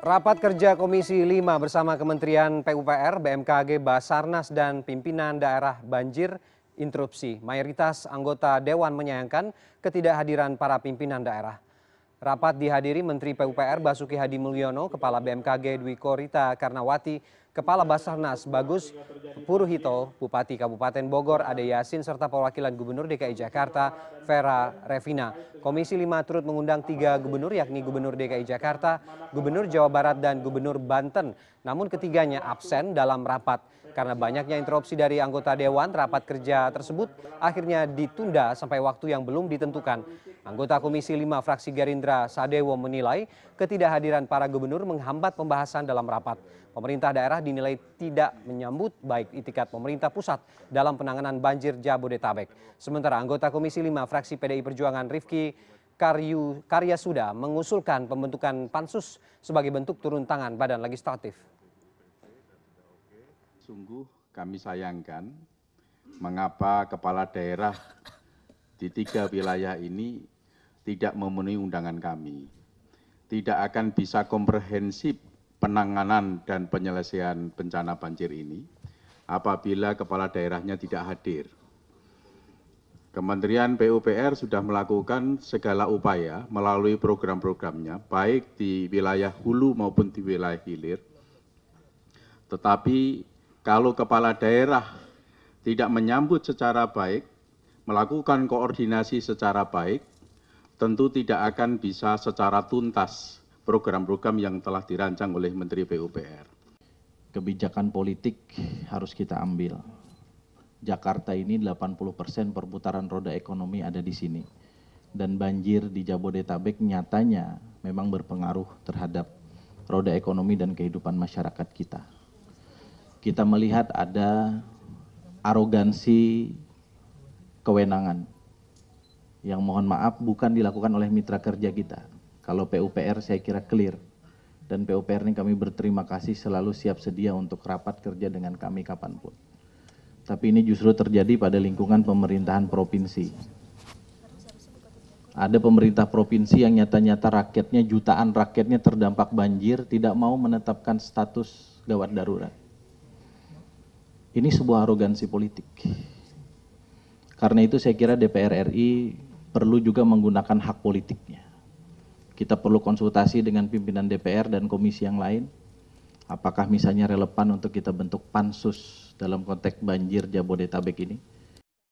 Rapat kerja Komisi 5 bersama Kementerian PUPR, BMKG, Basarnas, dan pimpinan daerah banjir interupsi. Mayoritas anggota Dewan menyayangkan ketidakhadiran para pimpinan daerah. Rapat dihadiri Menteri PUPR Basuki Hadi Mulyono, Kepala BMKG Dwi Korita Karnawati, Kepala Basarnas Bagus Puruhito, Bupati Kabupaten Bogor Ade Yasin, serta perwakilan Gubernur DKI Jakarta Vera Revina. Komisi 5 turut mengundang tiga gubernur yakni Gubernur DKI Jakarta, Gubernur Jawa Barat, dan Gubernur Banten. Namun ketiganya absen dalam rapat. Karena banyaknya interupsi dari anggota Dewan, rapat kerja tersebut akhirnya ditunda sampai waktu yang belum ditentukan. Anggota Komisi 5 fraksi Gerindra Sadewo menilai ketidakhadiran para gubernur menghambat pembahasan dalam rapat. Pemerintah daerah dinilai tidak menyambut baik itikat pemerintah pusat dalam penanganan banjir Jabodetabek. Sementara anggota Komisi 5 fraksi PDI Perjuangan Rifki Karyu, Karya Suda mengusulkan pembentukan pansus sebagai bentuk turun tangan badan legislatif. Sungguh kami sayangkan mengapa kepala daerah di tiga wilayah ini tidak memenuhi undangan kami. Tidak akan bisa komprehensif penanganan dan penyelesaian bencana banjir ini apabila kepala daerahnya tidak hadir. Kementerian PUPR sudah melakukan segala upaya melalui program-programnya, baik di wilayah hulu maupun di wilayah hilir. Tetapi kalau kepala daerah tidak menyambut secara baik, melakukan koordinasi secara baik, tentu tidak akan bisa secara tuntas program-program yang telah dirancang oleh Menteri PUPR. Kebijakan politik harus kita ambil. Jakarta ini 80 persen perputaran roda ekonomi ada di sini. Dan banjir di Jabodetabek nyatanya memang berpengaruh terhadap roda ekonomi dan kehidupan masyarakat kita. Kita melihat ada arogansi kewenangan yang mohon maaf bukan dilakukan oleh mitra kerja kita, kalau PUPR saya kira clear. Dan PUPR ini kami berterima kasih selalu siap sedia untuk rapat kerja dengan kami kapan pun. Tapi ini justru terjadi pada lingkungan pemerintahan provinsi. Ada pemerintah provinsi yang nyata-nyata rakyatnya, jutaan rakyatnya terdampak banjir, tidak mau menetapkan status gawat darurat. Ini sebuah arogansi politik. Karena itu saya kira DPR RI perlu juga menggunakan hak politiknya kita perlu konsultasi dengan pimpinan dpr dan komisi yang lain. Apakah misalnya relevan untuk kita bentuk pansus dalam konteks banjir jabodetabek ini